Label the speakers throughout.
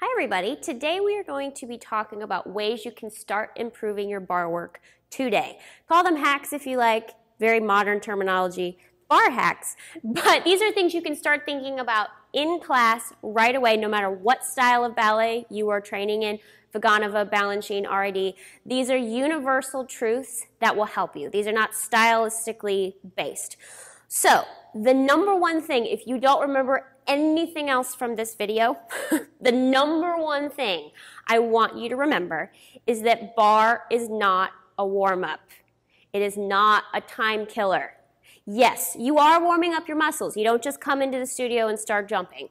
Speaker 1: Hi everybody, today we are going to be talking about ways you can start improving your barre work today. Call them hacks if you like, very modern terminology, barre hacks. But these are things you can start thinking about in class right away, no matter what style of ballet you are training in, Vaganova, Balanchine, RAD. These are universal truths that will help you. These are not stylistically based. So, the number one thing, if you don't remember anything else from this video, the number one thing I want you to remember is that barre is not a warm-up. It is not a time killer. Yes, you are warming up your muscles. You don't just come into the studio and start jumping.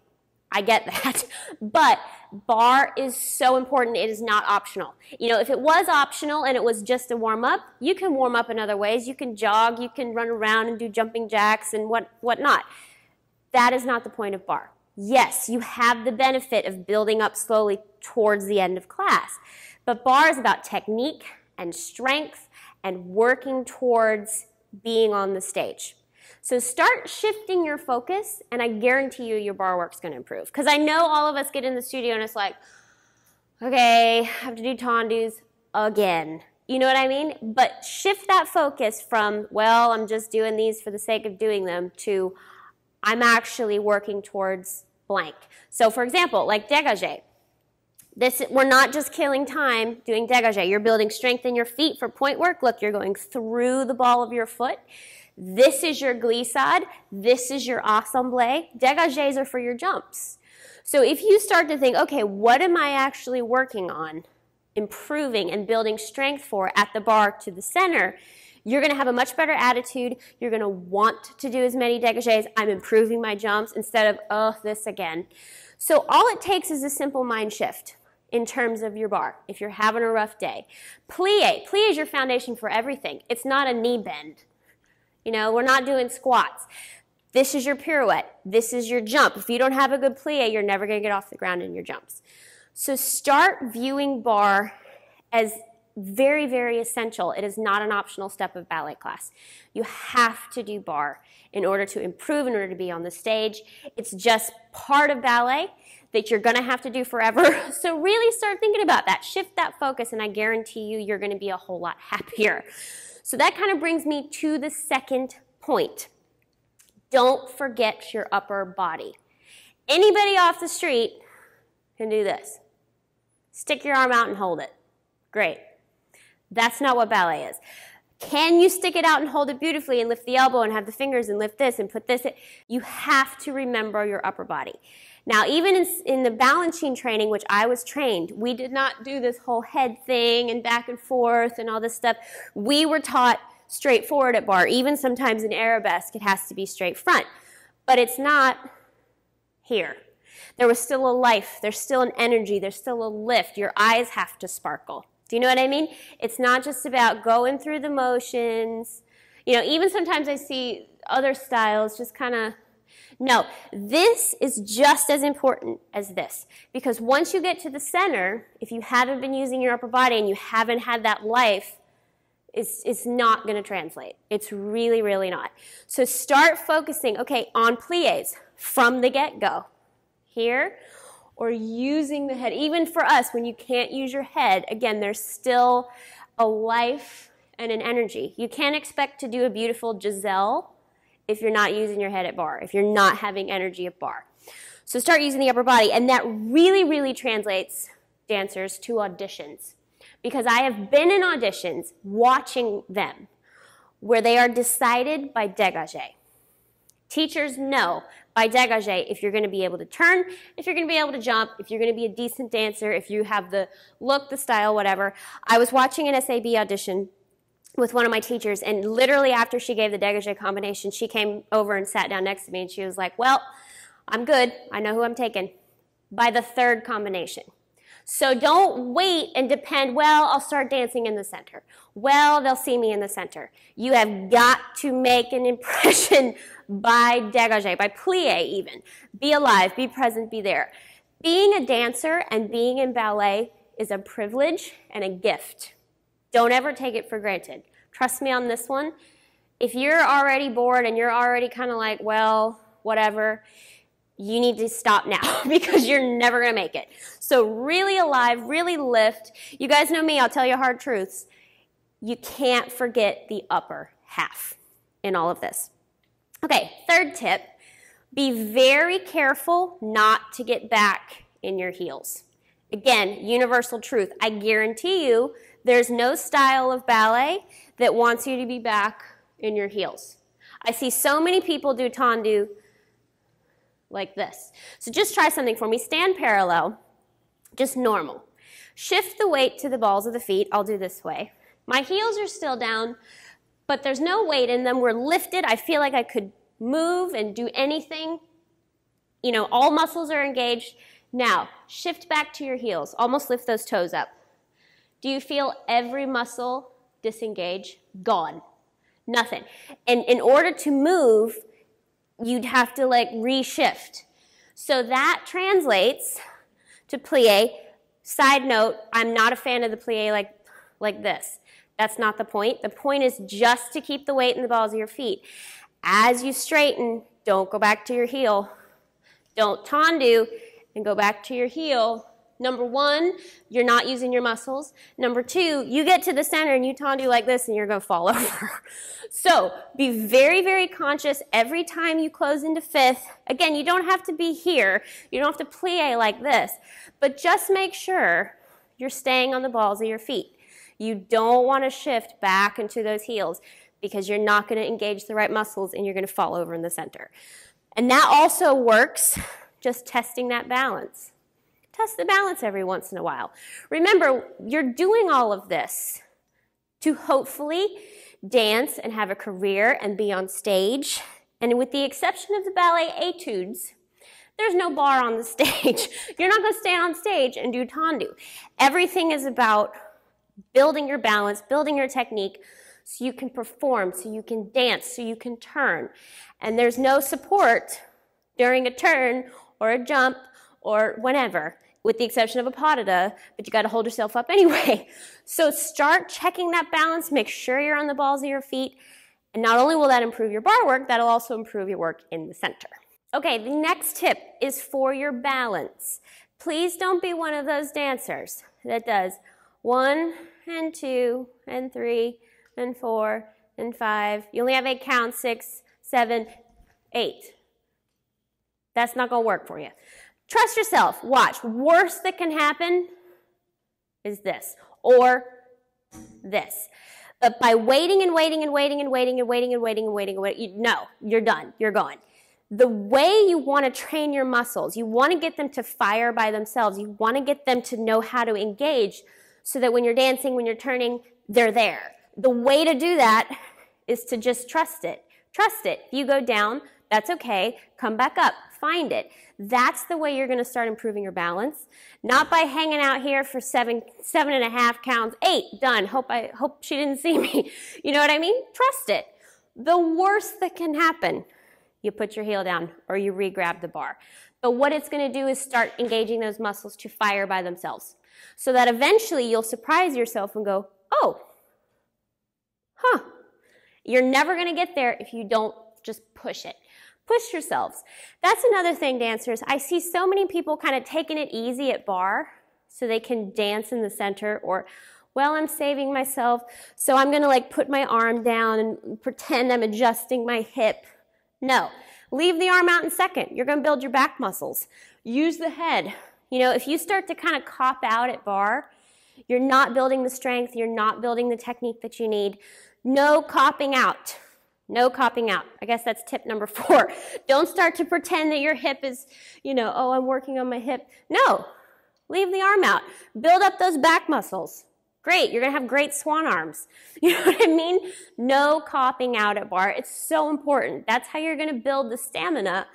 Speaker 1: I get that. But barre is so important, it is not optional. You know, if it was optional and it was just a warm up, you can warm up in other ways. You can jog, you can run around and do jumping jacks and what whatnot. That is not the point of barre. Yes, you have the benefit of building up slowly towards the end of class. But barre is about technique and strength and working towards being on the stage. So start shifting your focus, and I guarantee you your bar work's going to improve. Because I know all of us get in the studio and it's like, okay, I have to do tendus again. You know what I mean? But shift that focus from, well, I'm just doing these for the sake of doing them, to I'm actually working towards blank. So for example, like dégagé. This, we're not just killing time doing dégagé. You're building strength in your feet for pointe work. Look, you're going through the ball of your foot. This is your glissade. This is your assemblée. Dégagés are for your jumps. So if you start to think, okay, what am I actually working on, improving and building strength for at the barre to the center, you're going to have a much better attitude. You're going to want to do as many dégagés. I'm improving my jumps instead of, oh, this again. So all it takes is a simple mind shift in terms of your barre if you're having a rough day. Plie. Plie is your foundation for everything. It's not a knee bend. You know, we're not doing squats. This is your pirouette. This is your jump. If you don't have a good plie, you're never going to get off the ground in your jumps. So start viewing barre as very, very essential. It is not an optional step of ballet class. You have to do barre in order to improve, in order to be on the stage. It's just part of ballet that you're going to have to do forever. So really start thinking about that. Shift that focus, and I guarantee you, you're going to be a whole lot happier. So that kind of brings me to the second point. Don't forget your upper body. Anybody off the street can do this. Stick your arm out and hold it. Great. That's not what ballet is. Can you stick it out and hold it beautifully and lift the elbow and have the fingers and lift this and put this? In? You have to remember your upper body. Now, even in, in the Balanchine training, which I was trained, we did not do this whole head thing and back and forth and all this stuff. We were taught straightforward at barre. Even sometimes in arabesque, it has to be straight front. But it's not here. There was still a life. There's still an energy. There's still a lift. Your eyes have to sparkle. Do you know what I mean? It's not just about going through the motions. You know, even sometimes I see other styles just kind of no, this is just as important as this because once you get to the center, if you haven't been using your upper body and you haven't had that life, it's, it's not going to translate. It's really, really not. So start focusing, okay, on plies from the get-go. Here, or using the head. Even for us, when you can't use your head, again, there's still a life and an energy. You can't expect to do a beautiful Giselle if you're not using your head at barre, if you're not having energy at barre. So start using the upper body, and that really, really translates dancers to auditions. Because I have been in auditions watching them where they are decided by dégagé. Teachers know by dégagé if you're going to be able to turn, if you're going to be able to jump, if you're going to be a decent dancer, if you have the look, the style, whatever. I was watching an SAB audition with one of my teachers, and literally after she gave the dégagé combination, she came over and sat down next to me, and she was like, well, I'm good. I know who I'm taking by the third combination. So don't wait and depend, well, I'll start dancing in the center. Well, they'll see me in the center. You have got to make an impression by dégagé, by plie even. Be alive, be present, be there. Being a dancer and being in ballet is a privilege and a gift. Don't ever take it for granted. Trust me on this one. If you're already bored and you're already kind of like, well, whatever, you need to stop now because you're never going to make it. So really alive, really lift. You guys know me, I'll tell you hard truths. You can't forget the upper half in all of this. Okay, third tip, be very careful not to get back in your heels. Again, universal truth. I guarantee you there's no style of ballet that wants you to be back in your heels. I see so many people do tendu like this. So just try something for me. Stand parallel, just normal. Shift the weight to the balls of the feet. I'll do this way. My heels are still down, but there's no weight in them. We're lifted. I feel like I could move and do anything. You know, all muscles are engaged. Now, shift back to your heels. Almost lift those toes up. Do you feel every muscle disengage? Gone. Nothing. And in order to move, you'd have to like reshift. So that translates to plie. Side note, I'm not a fan of the plie like, like this. That's not the point. The point is just to keep the weight in the balls of your feet. As you straighten, don't go back to your heel. Don't tendu and go back to your heel Number one, you're not using your muscles. Number two, you get to the center and you tendu like this and you're going to fall over. so be very, very conscious every time you close into fifth. Again, you don't have to be here. You don't have to plie like this. But just make sure you're staying on the balls of your feet. You don't want to shift back into those heels because you're not going to engage the right muscles and you're going to fall over in the center. And that also works just testing that balance. Test the balance every once in a while. Remember, you're doing all of this to hopefully dance and have a career and be on stage. And with the exception of the ballet etudes, there's no barre on the stage. You're not going to stand on stage and do tendu. Everything is about building your balance, building your technique so you can perform, so you can dance, so you can turn. And there's no support during a turn or a jump or whenever with the exception of a pas but you got to hold yourself up anyway. So start checking that balance, make sure you're on the balls of your feet, and not only will that improve your barre work, that'll also improve your work in the center. Okay, the next tip is for your balance. Please don't be one of those dancers that does one and two and three and four and five. You only have eight counts, six, seven, eight. That's not going to work for you. Trust yourself. Watch. Worst that can happen is this or this. But by waiting and waiting and waiting and waiting and waiting and waiting and waiting and waiting, you, no, you're done. You're gone. The way you want to train your muscles, you want to get them to fire by themselves. You want to get them to know how to engage so that when you're dancing, when you're turning, they're there. The way to do that is to just trust it. Trust it. If you go down, that's okay. Come back up. Find it. That's the way you're going to start improving your balance. Not by hanging out here for seven, seven and a half counts, eight, done. Hope I hope she didn't see me. You know what I mean? Trust it. The worst that can happen, you put your heel down or you re-grab the barre. But what it's going to do is start engaging those muscles to fire by themselves. So that eventually you'll surprise yourself and go, oh, huh. You're never going to get there if you don't just push it. Push yourselves. That's another thing, dancers. I see so many people kind of taking it easy at barre so they can dance in the center or, well, I'm saving myself, so I'm going to like put my arm down and pretend I'm adjusting my hip. No. Leave the arm out in second. You're going to build your back muscles. Use the head. You know, if you start to kind of cop out at barre, you're not building the strength, you're not building the technique that you need. No copping out. No copping out. I guess that's tip number four. Don't start to pretend that your hip is, you know, oh, I'm working on my hip. No, leave the arm out. Build up those back muscles. Great, you're gonna have great swan arms. You know what I mean? No copping out at barre. It's so important. That's how you're gonna build the stamina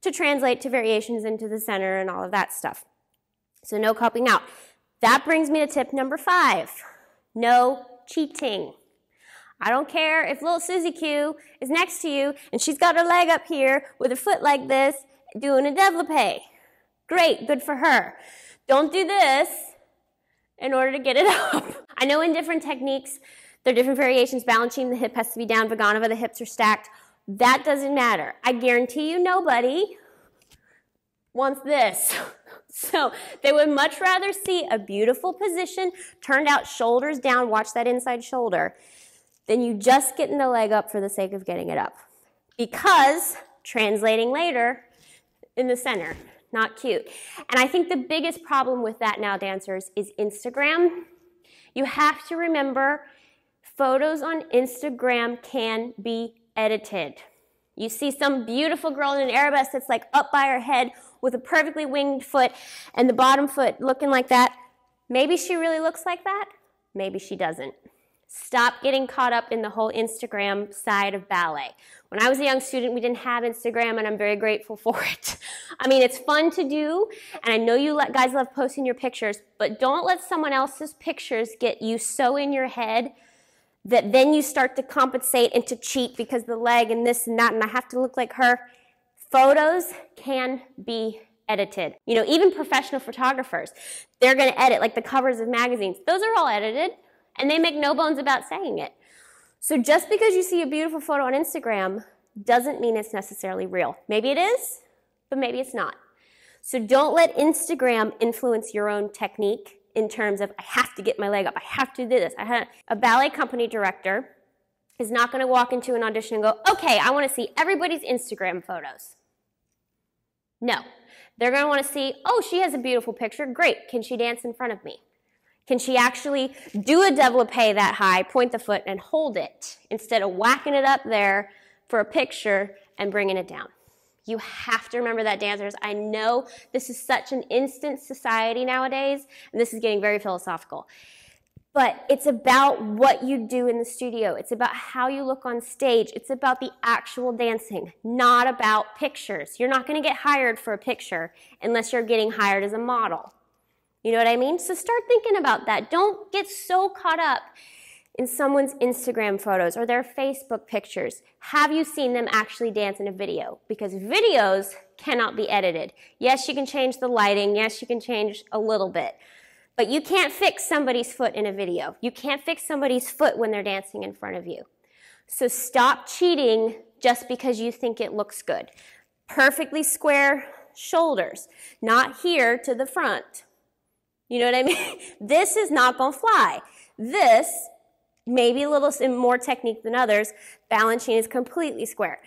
Speaker 1: to translate to variations into the center and all of that stuff. So no copping out. That brings me to tip number five. No cheating. I don't care if little Susie Q is next to you and she's got her leg up here with her foot like this doing a développé. Great, good for her. Don't do this in order to get it up. I know in different techniques, there are different variations. Balanchine, the hip has to be down. Vaganova, the hips are stacked. That doesn't matter. I guarantee you nobody wants this. So they would much rather see a beautiful position, turned out shoulders down, watch that inside shoulder, than you just getting the leg up for the sake of getting it up. Because, translating later, in the center, not cute. And I think the biggest problem with that now, dancers, is Instagram. You have to remember photos on Instagram can be edited. You see some beautiful girl in an arabesque that's like up by her head with a perfectly winged foot and the bottom foot looking like that. Maybe she really looks like that. Maybe she doesn't. Stop getting caught up in the whole Instagram side of ballet. When I was a young student, we didn't have Instagram, and I'm very grateful for it. I mean, it's fun to do, and I know you guys love posting your pictures, but don't let someone else's pictures get you so in your head that then you start to compensate and to cheat because the leg and this and that, and I have to look like her. Photos can be edited. You know, even professional photographers, they're going to edit, like the covers of magazines. Those are all edited, and they make no bones about saying it. So just because you see a beautiful photo on Instagram doesn't mean it's necessarily real. Maybe it is, but maybe it's not. So don't let Instagram influence your own technique in terms of I have to get my leg up, I have to do this. I have, a ballet company director is not going to walk into an audition and go, okay, I want to see everybody's Instagram photos. No. They're going to want to see, oh, she has a beautiful picture. Great. Can she dance in front of me? Can she actually do a développé that high, point the foot, and hold it instead of whacking it up there for a picture and bringing it down? You have to remember that, dancers. I know this is such an instant society nowadays, and this is getting very philosophical. But it's about what you do in the studio. It's about how you look on stage. It's about the actual dancing, not about pictures. You're not going to get hired for a picture unless you're getting hired as a model. You know what I mean? So start thinking about that. Don't get so caught up in someone's Instagram photos or their Facebook pictures. Have you seen them actually dance in a video? Because videos cannot be edited. Yes, you can change the lighting. Yes, you can change a little bit. But you can't fix somebody's foot in a video. You can't fix somebody's foot when they're dancing in front of you. So stop cheating just because you think it looks good. Perfectly square shoulders, not here to the front. You know what I mean? this is not going to fly. This, maybe a little more technique than others, Balanchine is completely square.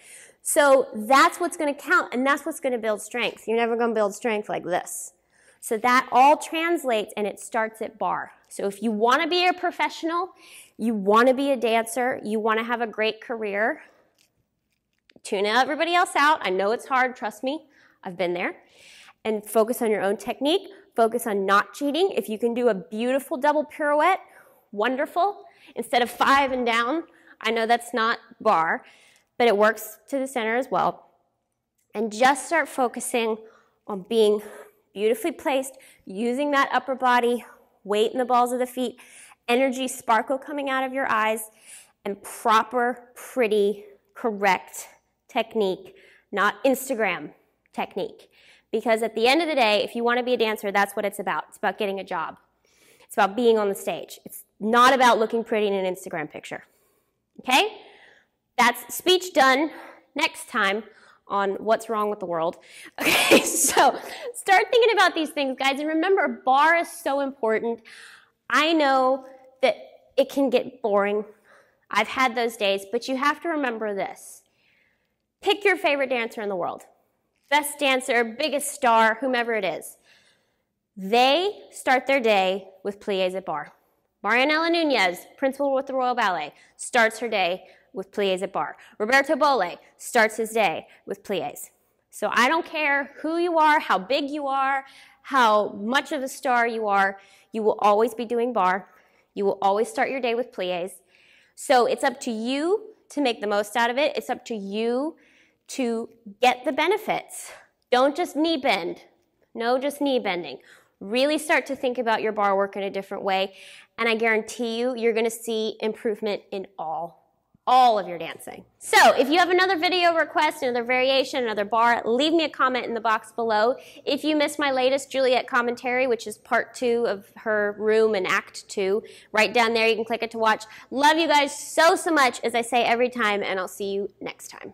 Speaker 1: So that's what's going to count, and that's what's going to build strength. You're never going to build strength like this. So that all translates and it starts at barre. So if you want to be a professional, you want to be a dancer, you want to have a great career, tune everybody else out. I know it's hard, trust me. I've been there. And focus on your own technique. Focus on not cheating. If you can do a beautiful double pirouette, wonderful. Instead of five and down, I know that's not barre, but it works to the center as well. And just start focusing on being beautifully placed, using that upper body, weight in the balls of the feet, energy, sparkle coming out of your eyes, and proper, pretty, correct technique, not Instagram technique. Because at the end of the day, if you want to be a dancer, that's what it's about. It's about getting a job. It's about being on the stage. It's not about looking pretty in an Instagram picture. Okay? That's speech done. Next time, on what's wrong with the world. Okay, so start thinking about these things, guys. And remember, barre is so important. I know that it can get boring. I've had those days, but you have to remember this. Pick your favorite dancer in the world. Best dancer, biggest star, whomever it is. They start their day with plies at barre. Marianela Nunez, principal with the Royal Ballet, starts her day with plies at barre. Roberto Bolle starts his day with plies. So I don't care who you are, how big you are, how much of a star you are, you will always be doing barre. You will always start your day with plies. So it's up to you to make the most out of it. It's up to you to get the benefits. Don't just knee bend. No, just knee bending. Really start to think about your barre work in a different way. And I guarantee you, you're going to see improvement in all all of your dancing. So if you have another video request, another variation, another barre, leave me a comment in the box below. If you missed my latest Juliet commentary, which is part two of her room and act two, right down there, you can click it to watch. Love you guys so, so much, as I say every time, and I'll see you next time.